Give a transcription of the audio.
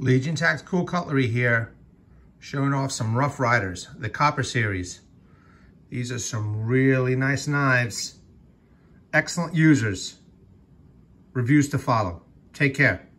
Legion Tacticool Cutlery here, showing off some Rough Ryders, the Copper Series. These are some really nice knives. Excellent users. Reviews to follow. Take care.